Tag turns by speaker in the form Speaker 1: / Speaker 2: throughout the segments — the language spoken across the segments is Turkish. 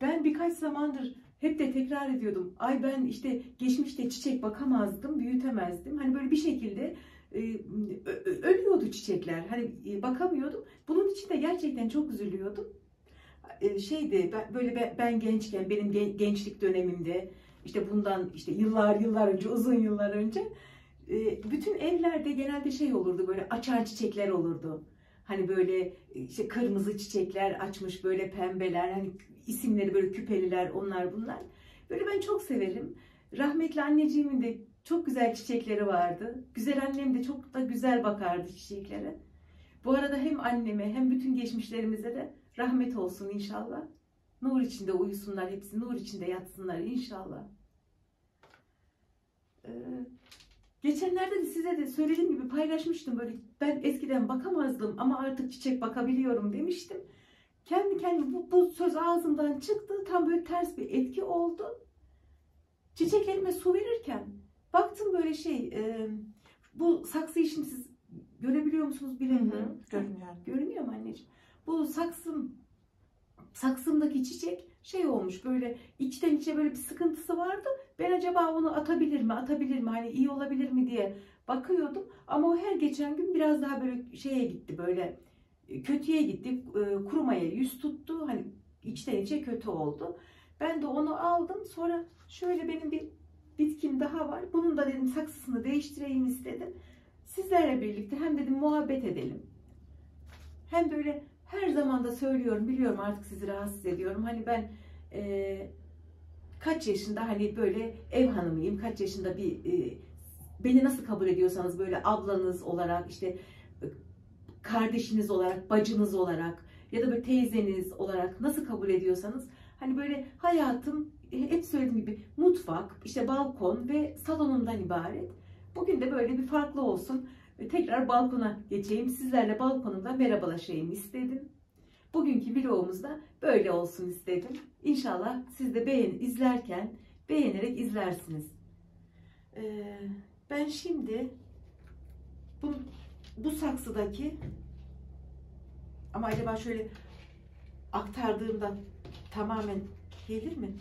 Speaker 1: Ben birkaç zamandır hep de tekrar ediyordum. Ay ben işte geçmişte çiçek bakamazdım, büyütemezdim. Hani böyle bir şekilde e, ölüyordu çiçekler. Hani e, bakamıyordum. Bunun için de gerçekten çok üzülüyordum. E, Şeydi böyle ben, gençken benim gen- gençlik dönemimde işte bundan işte yıllar yıllar önce uzun yıllar önce bütün evlerde genelde şey olurdu böyle açan çiçekler olurdu. Hani böyle işte kırmızı çiçekler açmış böyle pembeler hani isimleri böyle küpeliler onlar bunlar. Böyle ben çok severim. Rahmetli anneciğimin de çok güzel çiçekleri vardı. Güzel annem de çok da güzel bakardı çiçeklere. Bu arada hem anneme hem bütün geçmişlerimize de rahmet olsun inşallah. Nur içinde uyusunlar hepsi. Nur içinde yatsınlar inşallah. Ee, geçenlerde de size de söylediğim gibi paylaşmıştım böyle ben eskiden bakamazdım ama artık çiçek bakabiliyorum demiştim. Kendi kendime bu, bu söz ağzımdan çıktı. Tam böyle ters bir etki oldu. Çiçeklerime su verirken baktım böyle şey e, bu saksıyı şimdi siz görebiliyor musunuz bilemiyorum.
Speaker 2: Görünüyor.
Speaker 1: Görünüyor mu anneciğim? Bu saksım saksımdaki çiçek şey olmuş böyle içten içe böyle bir sıkıntısı vardı. Ben acaba onu atabilir mi, atabilir mi, hani iyi olabilir mi diye bakıyordum. Ama o her geçen gün biraz daha böyle şeye gitti böyle kötüye gitti, e, kurumaya yüz tuttu. Hani içten içe kötü oldu. Ben de onu aldım. Sonra şöyle benim bir bitkim daha var. Bunun da dedim saksısını değiştireyim istedim. Sizlerle birlikte hem dedim muhabbet edelim. Hem böyle her zaman da söylüyorum biliyorum artık sizi rahatsız ediyorum. Hani ben e, kaç yaşında hani böyle ev hanımıyım. Kaç yaşında bir e, beni nasıl kabul ediyorsanız böyle ablanız olarak işte kardeşiniz olarak, bacınız olarak ya da böyle teyzeniz olarak nasıl kabul ediyorsanız hani böyle hayatım hep söylediğim gibi mutfak, işte balkon ve salonumdan ibaret. Bugün de böyle bir farklı olsun. Tekrar balkona geçeyim. Sizlerle balkonumda merhabalaşayım istedim. Bugünkü vlogumuzda böyle olsun istedim. İnşallah siz de beğen izlerken beğenerek izlersiniz. Ee, ben şimdi bu, bu saksıdaki ama acaba şöyle aktardığımda tamamen gelir mi?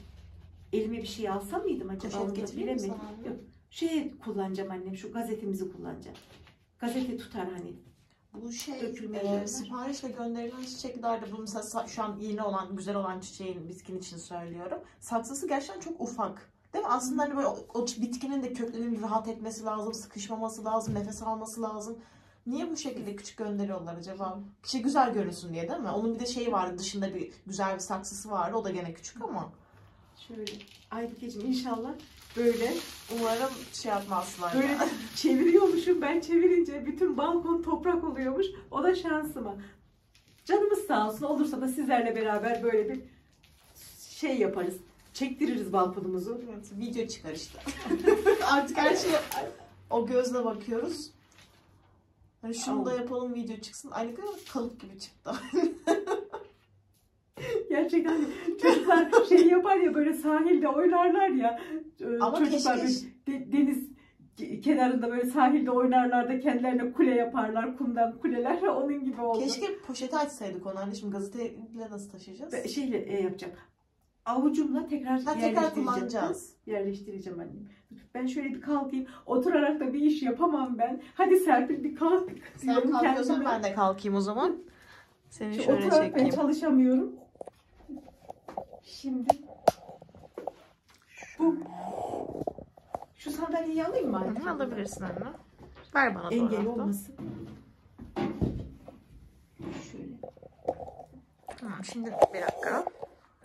Speaker 1: Elime bir şey alsa mıydım acaba? Onu da bilemedim. Yok. Şey kullanacağım annem. Şu gazetemizi kullanacağım. Gazete tutar hani.
Speaker 2: Bu şey e, siparişle gönderilen çiçeklerde bu mesela şu an yeni olan güzel olan çiçeğin bitkin için söylüyorum. Saksısı gerçekten çok ufak. Değil mi? Aslında hani böyle o, o bitkinin de köklerinin rahat etmesi lazım, sıkışmaması lazım, nefes alması lazım. Niye bu şekilde küçük gönderiyorlar acaba? Şey güzel görünsün diye değil mi? Onun bir de şeyi vardı dışında bir güzel bir saksısı vardı. O da gene küçük ama.
Speaker 1: Şöyle. Aybükeciğim inşallah böyle
Speaker 2: Umarım şey yapmazlar.
Speaker 1: böyle
Speaker 2: ya.
Speaker 1: çeviriyormuşum. Ben çevirince bütün balkon toprak oluyormuş. O da şansıma. Canımız sağ olsun. Olursa da sizlerle beraber böyle bir şey yaparız. Çektiririz balkonumuzu.
Speaker 2: Evet, video çıkar işte. Artık her şey o gözle bakıyoruz. Hani şunu da
Speaker 1: Al.
Speaker 2: yapalım video çıksın. Ay ne kadar kalıp gibi çıktı.
Speaker 1: Gerçekten hani çocuklar şey yapar ya böyle sahilde oynarlar ya.
Speaker 2: Ama
Speaker 1: çocuklar
Speaker 2: keşke-
Speaker 1: de- deniz ke- kenarında böyle sahilde oynarlar da kendilerine kule yaparlar. Kumdan kuleler. Onun gibi oldu.
Speaker 2: Keşke poşeti açsaydık onu anne. Şimdi gazeteyle nasıl taşıyacağız?
Speaker 1: Ve Şeyle e, yapacağım. Avucumla tekrar
Speaker 2: Ha, tekrar kullanacağız.
Speaker 1: Yerleştireceğim annem. Ben şöyle bir kalkayım. Oturarak da bir iş yapamam ben. Hadi Serpil bir kalk.
Speaker 2: Sen kalkıyorsan
Speaker 1: kendime.
Speaker 2: ben de kalkayım o zaman. Seni
Speaker 1: Şu
Speaker 2: şöyle
Speaker 1: oturarak ben
Speaker 2: çekeyim.
Speaker 1: çalışamıyorum. Şimdi bu şu sandalyeyi alayım mı
Speaker 2: Hı
Speaker 1: anne?
Speaker 2: hı, Alabilirsin anne. Ver bana
Speaker 1: Engel olmasın. Şöyle.
Speaker 2: Tamam şimdi bir dakika.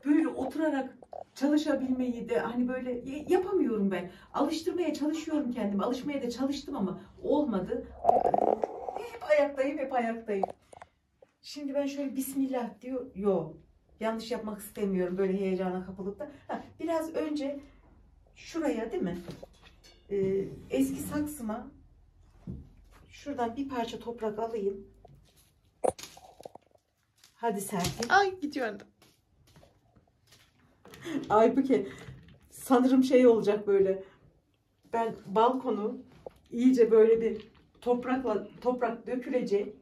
Speaker 1: Böyle oturarak çalışabilmeyi de hani böyle yapamıyorum ben. Alıştırmaya çalışıyorum kendimi. Alışmaya da çalıştım ama olmadı. Hep ayaktayım, hep ayaktayım. Şimdi ben şöyle Bismillah diyor. Yok. Yanlış yapmak istemiyorum böyle heyecana kapılıp da. Ha, biraz önce şuraya değil mi? Ee, eski saksıma şuradan bir parça toprak alayım. Hadi Serpil.
Speaker 2: Ay gidiyor anne.
Speaker 1: Aybüke sanırım şey olacak böyle. Ben balkonu iyice böyle bir toprakla toprak dökülecek.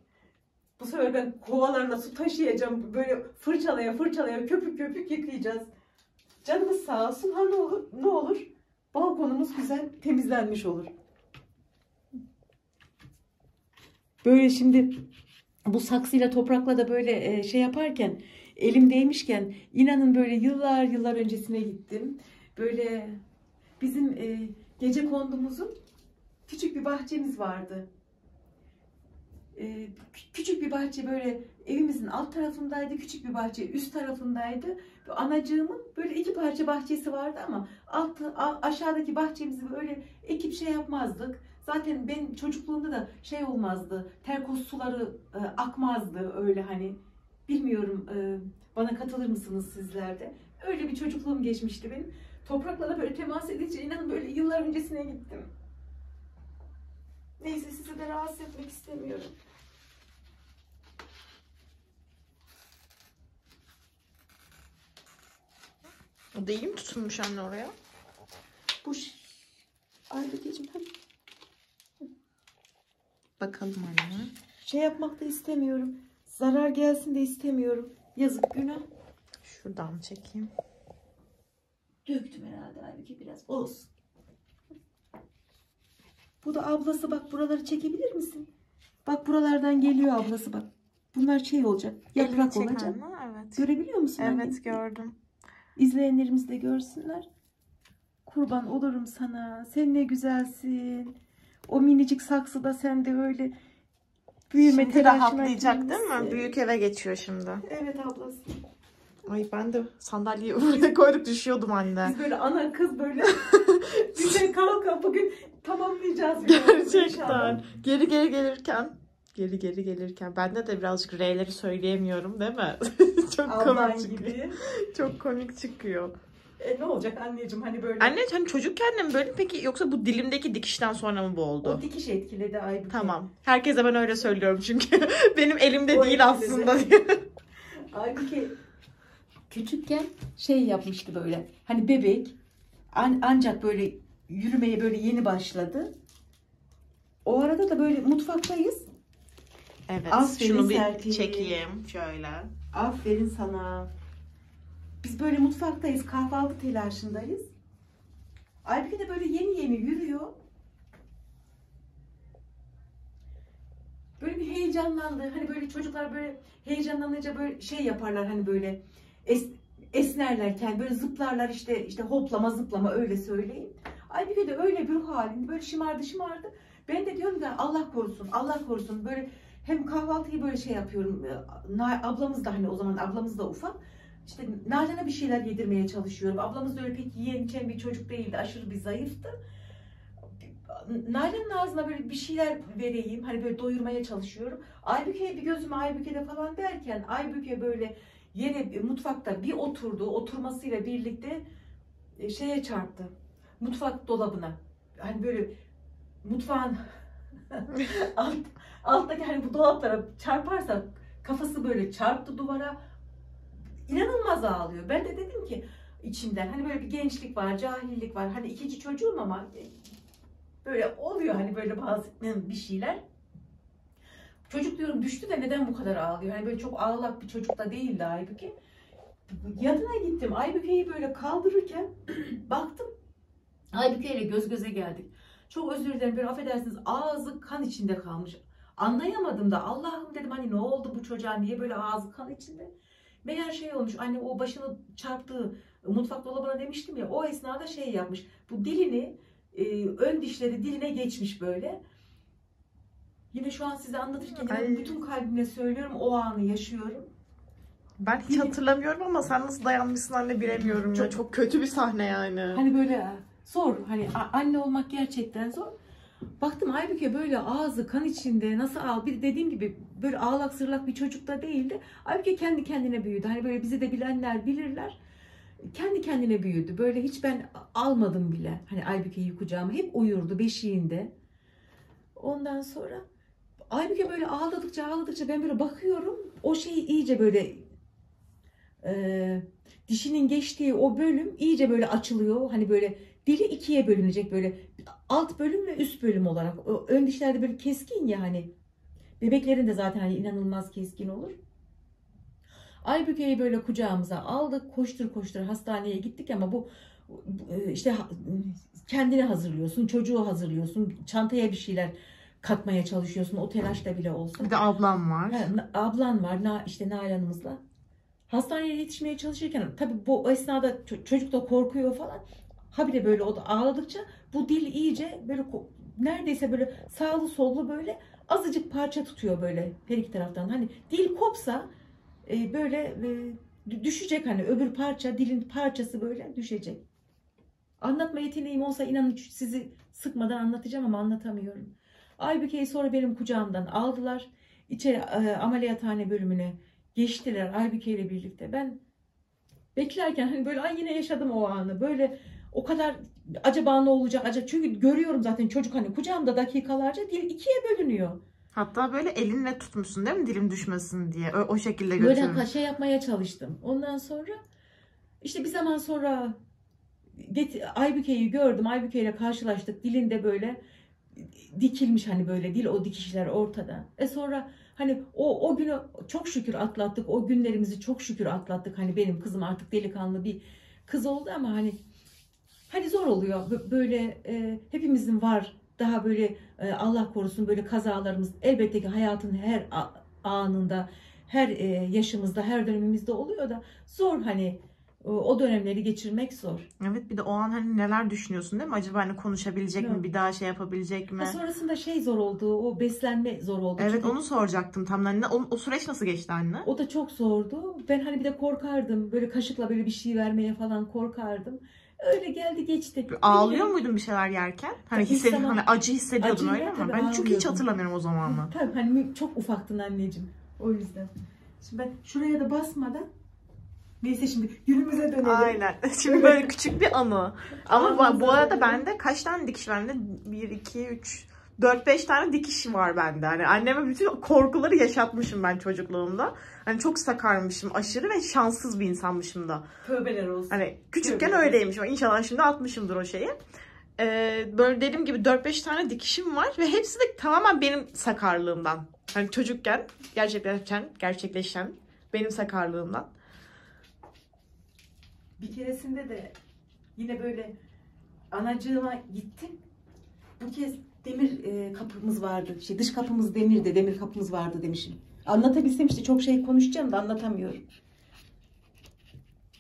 Speaker 1: Bu sefer ben kovalarla su taşıyacağım. Böyle fırçalaya fırçalaya köpük köpük yıkayacağız. Canımız sağ olsun. Ha ne olur? Ne olur? Balkonumuz güzel temizlenmiş olur. Böyle şimdi bu saksıyla toprakla da böyle e, şey yaparken elimdeymişken inanın böyle yıllar yıllar öncesine gittim. Böyle bizim e, gece kondumuzun küçük bir bahçemiz vardı. E, kü- küçük bir bahçe böyle evimizin alt tarafındaydı. Küçük bir bahçe üst tarafındaydı. Anacığımın böyle iki parça bahçesi vardı ama alt, aşağıdaki bahçemizi böyle ekip şey yapmazdık. Zaten benim çocukluğumda da şey olmazdı. Terkos suları e, akmazdı öyle hani. Bilmiyorum e, bana katılır mısınız sizler de? Öyle bir çocukluğum geçmişti benim. Toprakla da böyle temas edince inanın böyle yıllar öncesine gittim. Neyse sizi de rahatsız etmek istemiyorum.
Speaker 2: O değil mi tutunmuş anne oraya?
Speaker 1: Bu ş- Aybükeciğim hadi.
Speaker 2: Bakalım anne.
Speaker 1: şey yapmak da istemiyorum. Zarar gelsin de istemiyorum. Yazık günah.
Speaker 2: Şuradan çekeyim.
Speaker 1: Döktüm herhalde halbuki biraz. Olsun. Bu da ablası bak buraları çekebilir misin? Bak buralardan geliyor ablası bak. Bunlar şey olacak. Yaprak
Speaker 2: Elini
Speaker 1: olacak.
Speaker 2: Evet.
Speaker 1: Görebiliyor musun?
Speaker 2: Evet gördüm.
Speaker 1: İzleyenlerimiz de görsünler. Kurban olurum sana. Sen ne güzelsin. O minicik saksıda sen de öyle büyüme
Speaker 2: Şimdi rahatlayacak değil mi? Büyük eve geçiyor şimdi.
Speaker 1: Evet ablası.
Speaker 2: Ay ben de sandalyeyi oraya koyduk düşüyordum anne.
Speaker 1: Biz böyle ana kız böyle düşe kalka bugün tamamlayacağız.
Speaker 2: Gerçekten. Geri geri gelirken geri geri gelirken bende de birazcık R'leri söyleyemiyorum değil mi? Çok komik çıkıyor.
Speaker 1: gibi.
Speaker 2: Çok komik çıkıyor.
Speaker 1: E, ne olacak anneciğim hani böyle.
Speaker 2: Anne hani çocukken de mi böyle peki yoksa bu dilimdeki dikişten sonra mı bu oldu?
Speaker 1: O dikiş etkiledi Aybüke.
Speaker 2: Tamam. Herkese ben öyle söylüyorum çünkü benim elimde
Speaker 1: O
Speaker 2: değil
Speaker 1: etkiledi.
Speaker 2: aslında.
Speaker 1: Aybüke küçükken şey yapmıştı böyle. Hani bebek an- ancak böyle yürümeye böyle yeni başladı. O arada da böyle mutfaktayız.
Speaker 2: evet.
Speaker 1: Aferin
Speaker 2: şunu bir
Speaker 1: Serpil.
Speaker 2: çekeyim şöyle.
Speaker 1: Aferin sana. Biz böyle mutfaktayız, kahvaltı telaşındayız. Aybüke de böyle yeni yeni yürüyor. Böyle bir heyecanlandı. Hani böyle çocuklar böyle heyecanlanınca böyle şey yaparlar hani böyle es, esnerlerken böyle zıplarlar işte işte hoplama zıplama öyle söyleyeyim. Aybüke de öyle bir halinde böyle şımardı şımardı. Ben de diyorum ki Allah korusun Allah korusun böyle hem kahvaltıyı böyle şey yapıyorum. Na- Ablamız da hani o zaman ablamız da ufak. İşte Nalan'a bir şeyler yedirmeye çalışıyorum. Ablamız da öyle pek yiyen içen bir çocuk değildi. Aşırı bir zayıftı. Nalan'ın ağzına böyle bir şeyler vereyim. Hani böyle doyurmaya çalışıyorum. Aybüke'ye bir gözüm Aybüke'de falan derken Aybüke böyle yere mutfakta bir oturdu. Oturmasıyla birlikte e, şeye çarptı. Mutfak dolabına. Hani böyle mutfağın alt, alttaki hani bu dolaplara çarparsa kafası böyle çarptı duvara. İnanılmaz ağlıyor. Ben de dedim ki içimden hani böyle bir gençlik var, cahillik var. Hani ikinci çocuğum ama böyle oluyor hani böyle bazı bir şeyler. Çocuk diyorum düştü de neden bu kadar ağlıyor? Hani böyle çok ağlak bir çocuk da değildi Aybüke. Yanına gittim. Aybüke'yi böyle kaldırırken baktım. Aybüke ile göz göze geldik. Çok özür dilerim. Böyle affedersiniz ağzı kan içinde kalmış. Anlayamadım da Allah'ım dedim hani ne oldu bu çocuğa niye böyle ağzı kan içinde? Meğer şey olmuş anne o başını çarptığı mutfak dolabına demiştim ya o esnada şey yapmış. Bu dilini e, ön dişleri diline geçmiş böyle. Yine şu an size anlatırken
Speaker 2: Ay.
Speaker 1: bütün kalbimle söylüyorum o anı yaşıyorum.
Speaker 2: Ben hiç hatırlamıyorum ama sen nasıl dayanmışsın anne bilemiyorum ya.
Speaker 1: Çok-
Speaker 2: Çok kötü bir sahne yani.
Speaker 1: Hani böyle zor. Hani anne olmak gerçekten zor. Baktım Aybüke böyle ağzı kan içinde nasıl ağ bir dediğim gibi böyle ağlak sırlak bir çocuk da değildi. Aybüke kendi kendine büyüdü. Hani böyle bizi de bilenler bilirler. Kendi kendine büyüdü. Böyle hiç ben almadım bile. Hani Aybüke'yi kucağıma. Hep uyurdu beşiğinde. Ondan sonra Aybüke böyle ağladıkça ağladıkça ben böyle bakıyorum. O şey iyice böyle e, dişinin geçtiği o bölüm iyice böyle açılıyor. Hani böyle dili ikiye bölünecek böyle alt bölüm ve üst bölüm olarak. O ön dişlerde böyle keskin ya hani. Bebeklerin de zaten hani inanılmaz keskin olur. Aybüke'yi böyle kucağımıza aldık. Koştur koştur hastaneye gittik ama bu e, işte kendini hazırlıyorsun, çocuğu hazırlıyorsun, çantaya bir şeyler katmaya çalışıyorsun o telaşla bile olsa.
Speaker 2: Bir de ablam var.
Speaker 1: Ha, ablan var, na, işte Nalan'ımızla. Hastaneye yetişmeye çalışırken tabii bu esnada ço- çocuk da korkuyor falan. Habire böyle o da ağladıkça bu dil iyice böyle neredeyse böyle sağlı sollu böyle azıcık parça tutuyor böyle her iki taraftan. Hani dil kopsa e, böyle e, dü- düşecek hani öbür parça dilin parçası böyle düşecek. Anlatma yeteneğim olsa inanın sizi sıkmadan anlatacağım ama anlatamıyorum. Aybüke'yi sonra benim kucağımdan aldılar. İçeri e, ameliyathane bölümüne geçtiler Aybüke ile birlikte. Ben beklerken hani böyle ay yine yaşadım o anı. Böyle o kadar acaba ne olacak acaba çünkü görüyorum zaten çocuk hani kucağımda dakikalarca dil ikiye bölünüyor.
Speaker 2: Hatta böyle elinle tutmuşsun değil mi dilim düşmesin diye. O, o şekilde
Speaker 1: Böyle
Speaker 2: götürmüş.
Speaker 1: ka- şey yapmaya çalıştım. Ondan sonra işte bir zaman sonra get- Aybüke'yi gördüm. Aybüke ile karşılaştık. Dilinde böyle dikilmiş hani böyle dil o dikişler ortada. E sonra hani o o günü çok şükür atlattık. O günlerimizi çok şükür atlattık. Hani benim kızım artık delikanlı bir kız oldu ama hani hani zor oluyor. Bö- Böyle e, hepimizin var daha böyle e, Allah korusun böyle kazalarımız elbette ki hayatın her anında her e, yaşımızda, her dönemimizde oluyor da zor hani o, dönemleri geçirmek zor.
Speaker 2: Evet bir de o an hani neler düşünüyorsun değil mi? Acaba hani konuşabilecek
Speaker 1: Yok.
Speaker 2: mi? Bir daha şey yapabilecek mi?
Speaker 1: Ha, sonrasında şey zor oldu, o beslenme zor oldu.
Speaker 2: Evet
Speaker 1: Çünkü
Speaker 2: onu soracaktım tam. Hani o, o süreç nasıl geçti anne?
Speaker 1: o da çok zordu. Ben hani bir de korkardım. Böyle kaşıkla böyle bir şey vermeye falan korkardım. Öyle geldi geçti.
Speaker 2: Ağlıyor muydun bir şeyler yerken? Hani hissedin
Speaker 1: zaman-
Speaker 2: hani acı hissediyordun
Speaker 1: Acıyla
Speaker 2: öyle mi?
Speaker 1: tabii
Speaker 2: Ben çünkü hiç
Speaker 1: ağlıyordum.
Speaker 2: hatırlamıyorum o zamanı.
Speaker 1: Tabii hani çok ufaktın anneciğim. O yüzden. Şimdi ben şuraya da basmadan Neyse şimdi günümüze dönelim.
Speaker 2: Aynen. Şimdi böyle küçük bir anı. Ama bu- arada bende kaç tane dikiş var? Bende 1, 2, 3, 4-5 tane dikiş var bende. Hani anneme bütün korkuları yaşatmışım ben çocukluğumda. Hani çok sakarmışım aşırı ve şanssız bir insanmışım da.
Speaker 1: Tövbeler olsun.
Speaker 2: Hani küçükken
Speaker 1: Tabii.
Speaker 2: öyleymişim. İnşallah şimdi atmışımdır o şeyi. Ee, böyle dediğim gibi 4-5 tane dikişim var ve hepsi de tamamen benim sakarlığımdan. Hani çocukken gerçekleşen, gerçekleşen benim sakarlığımdan.
Speaker 1: Bir keresinde de yine böyle anacığıma gittim. Bu kez demir e, kapımız vardı. Şey, dış kapımız demirdi. Demir kapımız vardı demişim. Anlatabilsem işte çok şey konuşacağım da anlatamıyorum.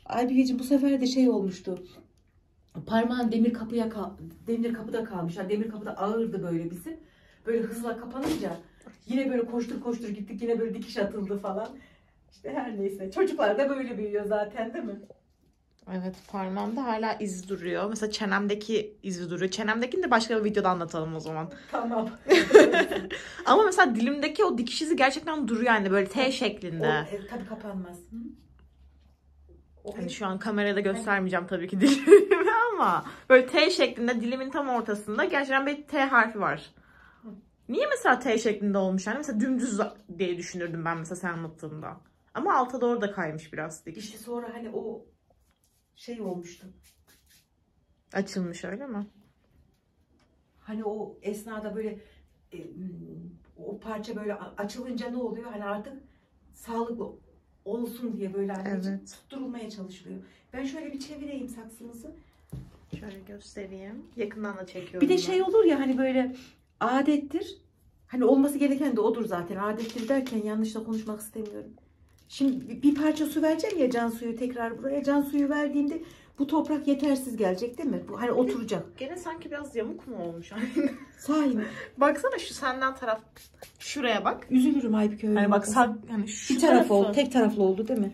Speaker 1: Aybükeciğim bu sefer de şey olmuştu. Parmağın demir kapıya kal demir kapıda kalmış. Yani demir kapıda ağırdı böyle bizim. Böyle hızla kapanınca yine böyle koştur koştur gittik. Yine böyle dikiş atıldı falan. İşte her neyse. Çocuklar da böyle büyüyor zaten değil mi?
Speaker 2: Evet parmağımda hala iz duruyor. Mesela çenemdeki izi duruyor. Çenemdekini de başka bir videoda anlatalım o zaman.
Speaker 1: Tamam.
Speaker 2: Ama mesela dilimdeki o dikiş izi gerçekten duruyor yani böyle T
Speaker 1: o,
Speaker 2: şeklinde.
Speaker 1: e, tabii kapanmaz. Hı? O
Speaker 2: Hani şu an kamerada göstermeyeceğim tabii ki dilimi ama böyle T şeklinde dilimin tam ortasında gerçekten bir T harfi var. Niye mesela T şeklinde olmuş yani? Mesela dümdüz diye düşünürdüm ben mesela sen anlattığında. Ama alta doğru da kaymış biraz dikiş.
Speaker 1: işte sonra hani o şey olmuştu.
Speaker 2: Açılmış öyle mi?
Speaker 1: Hani o esnada böyle e, o parça böyle açılınca ne oluyor? Hani artık sağlıklı olsun diye böyle anneciğim
Speaker 2: Evet.
Speaker 1: tutturulmaya çalışılıyor. Ben şöyle bir çevireyim saksımızı.
Speaker 2: Şöyle göstereyim. Yakından da çekiyorum.
Speaker 1: Bir de
Speaker 2: ben.
Speaker 1: şey olur ya hani böyle adettir. Hani olması gereken de odur zaten. Adettir derken yanlış da konuşmak istemiyorum. Şimdi bir- parça su vereceğim ya can suyu tekrar buraya. Can suyu verdiğimde bu toprak yetersiz gelecek değil mi? Bu hani oturacak.
Speaker 2: Gene sanki biraz yamuk mu olmuş?
Speaker 1: Sahi mi?
Speaker 2: Baksana şu senden taraf şuraya bak.
Speaker 1: Üzülürüm Aybüke öyle.
Speaker 2: Hani bak sağ hani şu
Speaker 1: bir taraf
Speaker 2: tarafı-
Speaker 1: oldu. Tek taraflı oldu değil mi?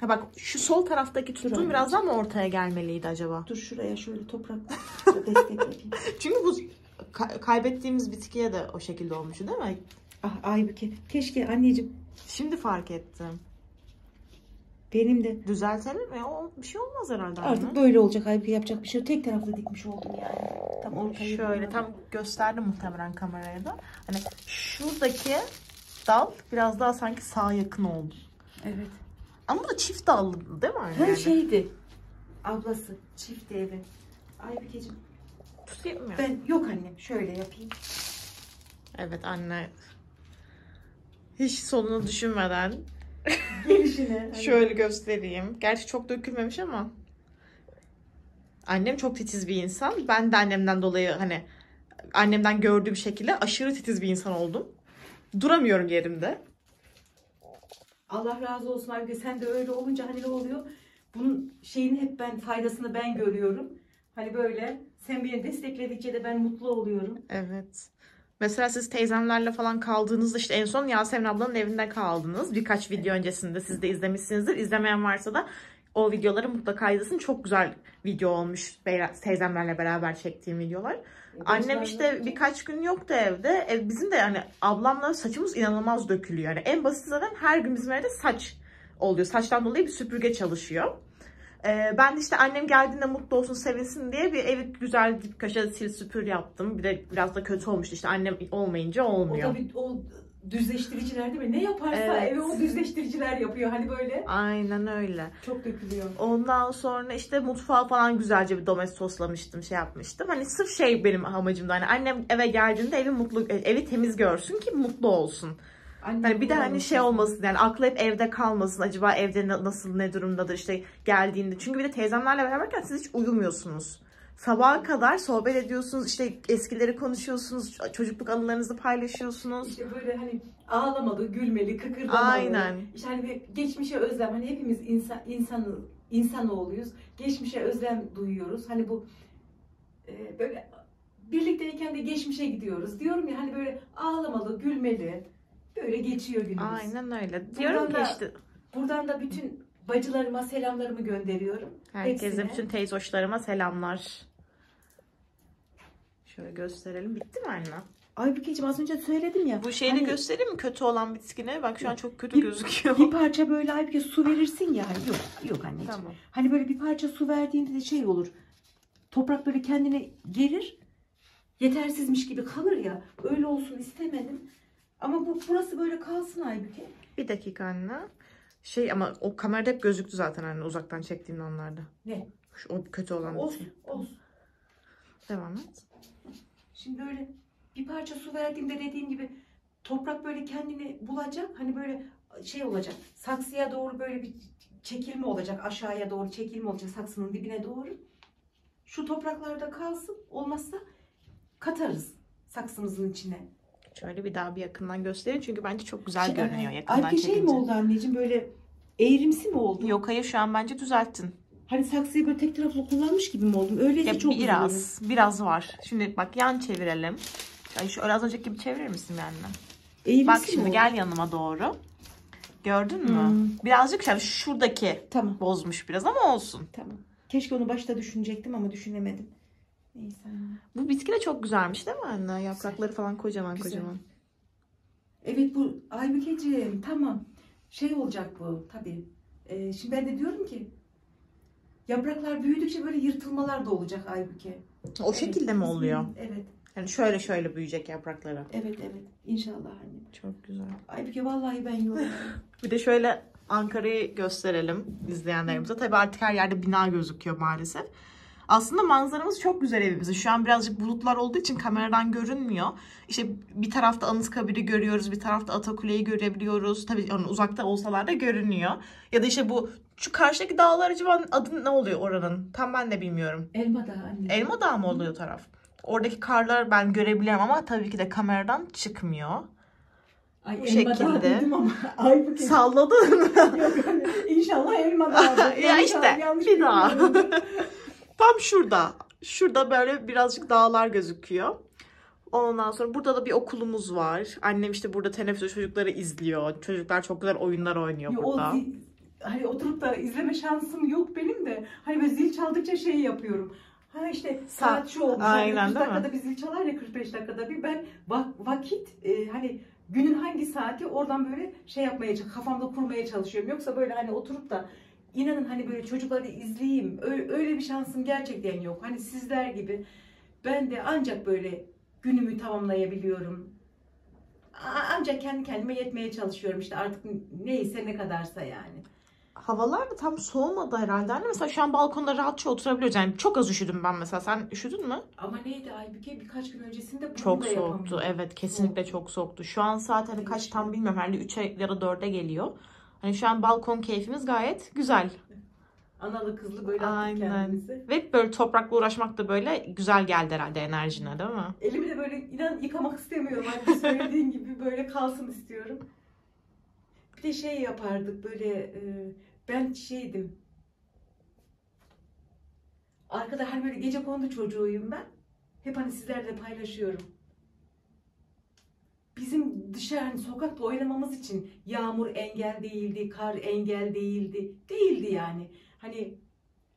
Speaker 2: Ha bak şu sol taraftaki
Speaker 1: Şuraya.
Speaker 2: biraz daha mı ortaya gelmeliydi acaba?
Speaker 1: Dur şuraya şöyle toprak destek yapayım.
Speaker 2: Çünkü bu ka- kaybettiğimiz bitkiye de o şekilde olmuştu değil mi?
Speaker 1: Ah Aybüke. Keşke anneciğim
Speaker 2: Şimdi fark ettim.
Speaker 1: benim de
Speaker 2: Düzeltelim mi? O bir şey olmaz herhalde.
Speaker 1: artık
Speaker 2: anne.
Speaker 1: böyle olacak Aybüke yapacak bir şey yok. Tek taraflı dikmiş oldum yani. Tam ortaya.
Speaker 2: Şöyle tam gösterdim muhtemelen kameraya da. Hani şuradaki dal biraz daha sanki sağa yakın oldu.
Speaker 1: Evet.
Speaker 2: Ama da çift dallı değil mi?
Speaker 1: Her
Speaker 2: yani?
Speaker 1: şeydi. Ablası. Çift evi. Aybükeciğim.
Speaker 2: Tutayım mı?
Speaker 1: Ben yok annem. Şöyle yapayım.
Speaker 2: Evet anne. Hiç sonunu düşünmeden Şöyle göstereyim. Gerçi çok dökülmemiş ama. Annem çok titiz bir insan. Ben de annemden dolayı hani annemden gördüğüm şekilde aşırı titiz bir insan oldum. Duramıyorum yerimde.
Speaker 1: Allah razı olsun abi sen de öyle olunca hani ne oluyor? Bunun şeyini hep ben faydasını ben görüyorum. Hani böyle sen beni destekledikçe de ben mutlu oluyorum.
Speaker 2: Evet. Mesela siz teyzemlerle falan kaldığınızda işte en son Yasemin ablanın evinde kaldınız. Birkaç video öncesinde siz de izlemişsinizdir. İzlemeyen varsa da o videoları mutlaka izlesin. Çok güzel video olmuş teyzemlerle beraber çektiğim videolar. Annem işte birkaç gün yoktu evde. E, bizim de yani ablamla saçımız inanılmaz dökülüyor. Yani en basit zaten her gün bizim evde saç oluyor. Saçtan dolayı bir süpürge çalışıyor. E, ben de işte annem geldiğinde mutlu olsun, sevinsin diye bir evi güzel dip köşe sil süpür yaptım. Bir de biraz da kötü olmuştu işte annem olmayınca
Speaker 1: O
Speaker 2: olmuyor.
Speaker 1: da bir o düzleştiriciler değil mi? Ne yaparsa
Speaker 2: Evet.
Speaker 1: eve o düzleştiriciler yapıyor. Hani böyle
Speaker 2: Aynen öyle.
Speaker 1: çok dökülüyor.
Speaker 2: Ondan sonra işte mutfağı falan güzelce bir domatesoslamıştım, şey yapmıştım. Hani sırf şey benim amacımdı. Hani annem eve geldiğinde evi mutlu, evi temiz görsün ki mutlu olsun.
Speaker 1: Annem
Speaker 2: Hani bir de hani şey olmasın yani aklı hep evde kalmasın. Acaba evde na- nasıl ne durumdadır işte geldiğinde. Çünkü bir de teyzemlerle beraberken siz hiç uyumuyorsunuz. Sabaha kadar sohbet ediyorsunuz. işte eskileri konuşuyorsunuz. Çocukluk anılarınızı paylaşıyorsunuz.
Speaker 1: İşte böyle hani ağlamalı, gülmeli, kıkırdamalı.
Speaker 2: Aynen.
Speaker 1: İşte hani bir geçmişe özlem. Hani hepimiz insan insanı insanoğluyuz. Geçmişe özlem duyuyoruz. Hani bu e, böyle birlikteyken de geçmişe gidiyoruz. Diyorum ya hani böyle ağlamalı, gülmeli. Böyle geçiyor günümüz.
Speaker 2: Aynen öyle. Diyorum ki
Speaker 1: da-
Speaker 2: işte
Speaker 1: Buradan da bütün bacılarıma selamlarımı gönderiyorum.
Speaker 2: herkese
Speaker 1: hepsine.
Speaker 2: bütün teyzoşlarıma selamlar. Şöyle gösterelim. Bitti mi anne?
Speaker 1: Aybükeciğim az önce söyledim ya.
Speaker 2: Bu şeyini
Speaker 1: hani
Speaker 2: göstereyim mi? Kötü olan bitkini. Bak şu an çok kötü
Speaker 1: Bir-
Speaker 2: gözüküyor.
Speaker 1: bir parça böyle Aybüke su verirsin ya. Yok, yok anneciğim.
Speaker 2: Tamam.
Speaker 1: Hani böyle bir parça su verdiğinde de şey olur. Toprak böyle kendine gelir. Yetersizmiş gibi kalır ya. Öyle olsun istemedim. Ama bu burası böyle kalsın Aybüke.
Speaker 2: Bir dakika anne. Şey ama o kamerada hep gözüktü zaten anne uzaktan çektiğimde onlarda.
Speaker 1: Ne?
Speaker 2: Şu, o kötü olan
Speaker 1: Olsun, olsun.
Speaker 2: Devam et.
Speaker 1: Şimdi böyle bir parça su verdiğimde dediğim gibi toprak böyle kendini bulacak. Hani böyle şey olacak. Saksıya doğru böyle bir çekilme olacak. Aşağıya doğru çekilme olacak saksının dibine doğru. Şu topraklarda kalsın. Olmazsa katarız saksımızın içine.
Speaker 2: Şöyle bir daha bir yakından göstereyim çünkü bence çok güzel
Speaker 1: Şey,
Speaker 2: görünüyor yakından
Speaker 1: Alp'e
Speaker 2: çekince.
Speaker 1: şey mi oldu anneciğim böyle eğrimsi mi oldu?
Speaker 2: Yok hayır şu an bence düzelttin.
Speaker 1: Hani saksıyı böyle tek taraflı kullanmış gibi mi oldum? Öyleyse
Speaker 2: Ya
Speaker 1: çok üzülürüm.
Speaker 2: biraz, biraz var. Şimdi bak yan çevirelim. Yani şöyle az önceki gibi çevirir misin benimle?
Speaker 1: Eğrimsi
Speaker 2: Bak şimdi
Speaker 1: oldu?
Speaker 2: gel yanıma doğru. Gördün mü?
Speaker 1: Hmm.
Speaker 2: Birazcık yani şuradaki
Speaker 1: Tamam
Speaker 2: bozmuş biraz ama olsun.
Speaker 1: tamam. Keşke onu başta düşünecektim ama düşünemedim. Neyse anne.
Speaker 2: Bu bitki de çok güzelmiş değil mi anne? Yaprakları falan kocaman
Speaker 1: Güzel.
Speaker 2: kocaman.
Speaker 1: Evet bu Aybükeciğim tamam. Şey olacak bu tabii. Ee, şimdi ben de diyorum ki yapraklar büyüdükçe böyle yırtılmalar da olacak Aybüke.
Speaker 2: O şekilde mi oluyor?
Speaker 1: Evet.
Speaker 2: Yani şöyle şöyle büyüyecek yaprakları.
Speaker 1: Evet evet. İnşallah annem.
Speaker 2: Çok güzel.
Speaker 1: Aybüke vallahi ben yoruldum.
Speaker 2: Bir de şöyle Ankara'yı gösterelim izleyenlerimize. Tabii artık her yerde bina gözüküyor maalesef. Aslında manzaramız çok güzel evimizin. Şu an birazcık bulutlar olduğu için kameradan görünmüyor. İşte bir tarafta Anıtkabir'i görüyoruz, bir tarafta Atakule'yi görebiliyoruz. Tabii yani uzakta olsalar da görünüyor. Ya da işte bu şu karşıdaki dağlar acaba adı ne oluyor oranın? Tam ben de bilmiyorum.
Speaker 1: Elma da anne.
Speaker 2: Elma Dağı mı oluyor taraf? Oradaki karlar ben görebiliyorum ama tabii ki de kameradan çıkmıyor.
Speaker 1: Ay,
Speaker 2: bu
Speaker 1: elma
Speaker 2: şekilde.
Speaker 1: dedim ama Aybüke.
Speaker 2: Salladın mı?
Speaker 1: Yok. İnşallah elma da.
Speaker 2: ya işte bir daha. Tam şurada. Şurada böyle birazcık dağlar gözüküyor. Ondan sonra burada da bir okulumuz var. Annem işte burada teneffüs çocukları izliyor. Çocuklar çok güzel oyunlar oynuyor
Speaker 1: Yo, o
Speaker 2: burada.
Speaker 1: zil- hani oturup da izleme şansım yok benim de. Hani böyle zil çaldıkça şey yapıyorum. Ha işte saat şu oldu.
Speaker 2: Aynen,
Speaker 1: Aynen,
Speaker 2: değil mi?
Speaker 1: dakikada bir zil çalar ya 45 dakikada bir. Ben vak- vakit e, hani günün hangi saati oradan böyle şey yapmaya kafamda kurmaya çalışıyorum. Yoksa böyle hani oturup da inanın hani böyle çocukları izleyeyim. Öyle, bir şansım gerçekten yok. Hani sizler gibi ben de ancak böyle günümü tamamlayabiliyorum. Ancak kendi kendime yetmeye çalışıyorum işte artık neyse ne kadarsa yani.
Speaker 2: Havalar da tam soğumadı herhalde. Anne mesela şu an balkonda rahatça oturabiliyoruz. Yani çok az üşüdüm ben mesela. Sen üşüdün mü?
Speaker 1: Ama neydi Aybüke birkaç gün öncesinde bunu
Speaker 2: Çok
Speaker 1: da
Speaker 2: soğuktu. Evet kesinlikle çok soğuktu. Şu an saat hani kaç tam bilmiyorum. Herhalde 3'e ya da 4'e geliyor. Hani şu an balkon keyfimiz gayet güzel.
Speaker 1: Analı kızlı böyle attık
Speaker 2: Aynen.
Speaker 1: kendimizi.
Speaker 2: Ve böyle toprakla uğraşmak da böyle güzel geldi herhalde enerjine değil mi?
Speaker 1: Elimi de böyle inan yıkamak istemiyorum. Hani söylediğin gibi böyle kalsın istiyorum. Bir de şey yapardık böyle e, ben şeydim. Arkada hani böyle gece kondu çocuğuyum ben. Hep hani sizlerle paylaşıyorum. Bizim dışarı hani sokakta oynamamız için yağmur engel değildi, kar engel değildi. Değildi yani. Hani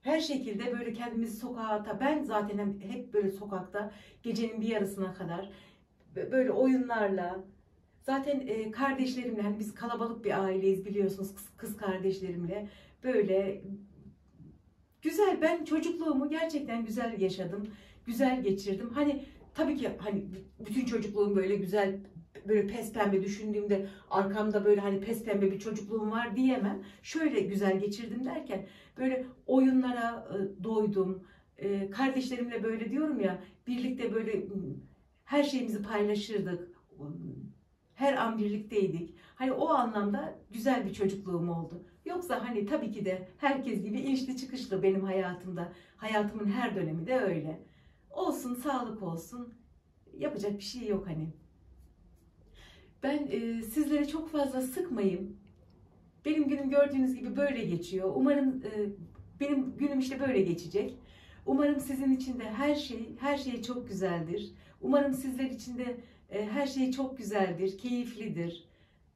Speaker 1: her şekilde böyle kendimizi sokağa ata. Ben zaten hep böyle sokakta gecenin bir yarısına kadar bö- böyle oyunlarla zaten e, kardeşlerimle hani biz kalabalık bir aileyiz biliyorsunuz kız kardeşlerimle böyle güzel ben çocukluğumu gerçekten güzel yaşadım. Güzel geçirdim. Hani tabii ki hani bütün çocukluğum böyle güzel böyle pes pembe düşündüğümde arkamda böyle hani pes pembe bir çocukluğum var diyemem. Şöyle güzel geçirdim derken böyle oyunlara e, doydum. E, kardeşlerimle böyle diyorum ya birlikte böyle her şeyimizi paylaşırdık. Her an birlikteydik. Hani o anlamda güzel bir çocukluğum oldu. Yoksa hani tabii ki de herkes gibi inişli çıkışlı benim hayatımda. Hayatımın her dönemi de öyle. Olsun, sağlık olsun. Yapacak bir şey yok hani. Ben e, sizleri çok fazla sıkmayayım. Benim günüm gördüğünüz gibi böyle geçiyor. Umarım e, benim günüm işte böyle geçecek. Umarım sizin için de her şey her şey çok güzeldir. Umarım sizler için de e, her şey çok güzeldir, keyiflidir.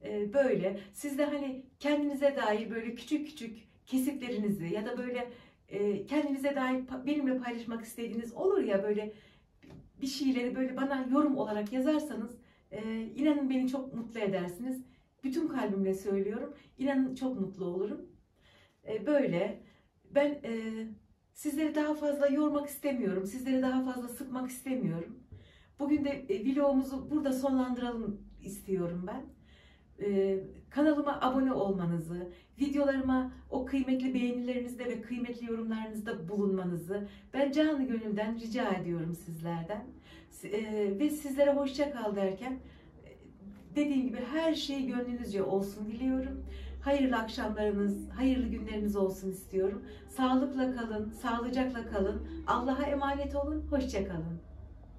Speaker 1: E, böyle siz de hani kendinize dair böyle küçük küçük kesitlerinizi ya da böyle e, kendinize dair benimle paylaşmak istediğiniz olur ya böyle bir şeyleri böyle bana yorum olarak yazarsanız e, beni çok mutlu edersiniz. Bütün kalbimle söylüyorum. İnanın çok mutlu olurum. E, böyle ben e, sizleri daha fazla yormak istemiyorum. Sizleri daha fazla sıkmak istemiyorum. Bugün de e, vlogumuzu burada sonlandıralım istiyorum ben. E, kanalıma abone olmanızı, videolarıma o kıymetli beğenilerinizde ve kıymetli yorumlarınızda bulunmanızı ben canı gönülden rica ediyorum sizlerden. Si- e, ve sizlere hoşça kal derken e, dediğim gibi her şey gönlünüzce olsun diliyorum. Hayırlı akşamlarınız, hayırlı günleriniz olsun istiyorum. Sağlıkla kalın, sağlıcakla kalın. Allah'a emanet olun. Hoşça kalın.